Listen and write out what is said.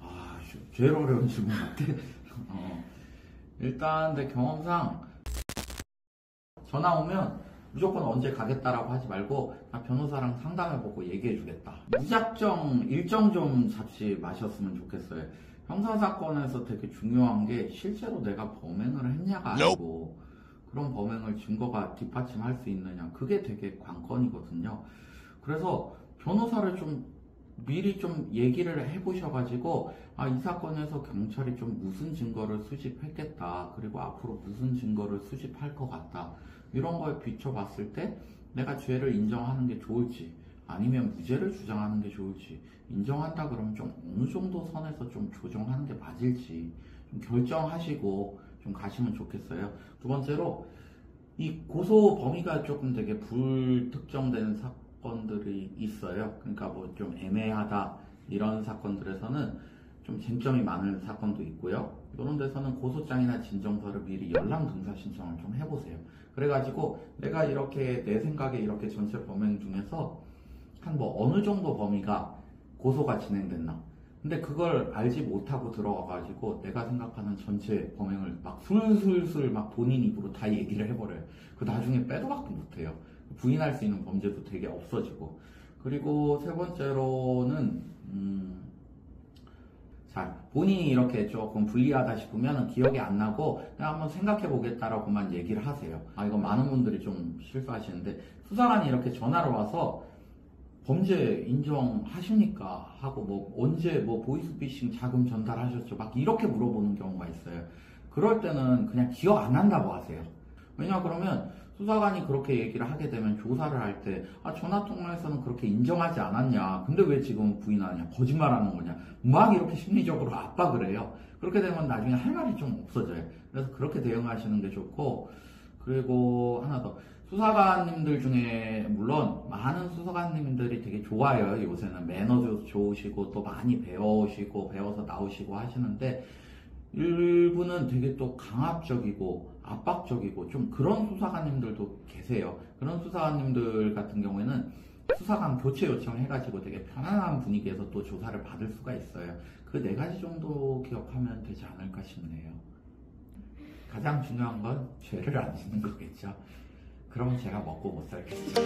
아, 제일 어려운 질문 같아. 어, 일단 내 경험상 전화 오면 무조건 언제 가겠다라고 하지 말고 나 변호사랑 상담해보고 얘기해주겠다. 무작정 일정 좀 잡지 마셨으면 좋겠어요. 형사 사건에서 되게 중요한 게 실제로 내가 범행을 했냐가 아니고 그런 범행을 증거가 뒷받침할 수 있느냐. 그게 되게 관건이거든요. 그래서 변호사를 좀 미리 좀 얘기를 해보셔가지고 아 이 사건에서 경찰이 좀 무슨 증거를 수집했겠다. 그리고 앞으로 무슨 증거를 수집할 것 같다. 이런 거에 비춰봤을 때 내가 죄를 인정하는 게 좋을지 아니면 무죄를 주장하는 게 좋을지 인정한다 그러면 좀 어느 정도 선에서 좀 조정하는 게 맞을지 좀 결정하시고 좀 가시면 좋겠어요. 두 번째로 이 고소 범위가 조금 되게 불특정된 사건들이 있어요. 그러니까 뭐 좀 애매하다 이런 사건들에서는 좀 쟁점이 많은 사건도 있고요. 이런 데서는 고소장이나 진정서를 미리 연락 등사 신청을 좀 해보세요. 그래가지고 내가 이렇게 내 생각에 이렇게 전체 범행 중에서 한 뭐 어느 정도 범위가 고소가 진행됐나. 근데 그걸 알지 못하고 들어가가지고 내가 생각하는 전체 범행을 막 술술술 막 본인 입으로 다 얘기를 해버려요. 그 나중에 빼도 박도 못해요. 부인할 수 있는 범죄도 되게 없어지고. 그리고 세 번째로는, 음, 자, 본인이 이렇게 조금 불리하다 싶으면 기억이 안 나고 그냥 한번 생각해 보겠다라고만 얘기를 하세요. 아, 이거 많은 분들이 좀 실수하시는데 수사관이 이렇게 전화를 와서 범죄 인정하십니까? 하고 뭐 언제 뭐 보이스피싱 자금 전달하셨죠? 막 이렇게 물어보는 경우가 있어요. 그럴 때는 그냥 기억 안 난다고 하세요. 왜냐 그러면 수사관이 그렇게 얘기를 하게 되면 조사를 할 때 아, 전화 통화에서는 그렇게 인정하지 않았냐. 근데 왜 지금 부인하냐? 거짓말하는 거냐? 막 이렇게 심리적으로 압박을 해요. 그렇게 되면 나중에 할 말이 좀 없어져요. 그래서 그렇게 대응하시는 게 좋고 그리고 하나 더 수사관님들 중에 물론 많은 수사관님들이 되게 좋아요. 요새는 매너도 좋으시고 또 많이 배우시고 배워서 나오시고 하시는데 일부는 되게 또 강압적이고 압박적이고 좀 그런 수사관님들도 계세요. 그런 수사관님들 같은 경우에는 수사관 교체 요청해가지고 되게 편안한 분위기에서 또 조사를 받을 수가 있어요. 그 네 가지 정도 기억하면 되지 않을까 싶네요. 가장 중요한 건 죄를 안 짓는 거겠죠. 그러면 제가 먹고 못 살겠죠.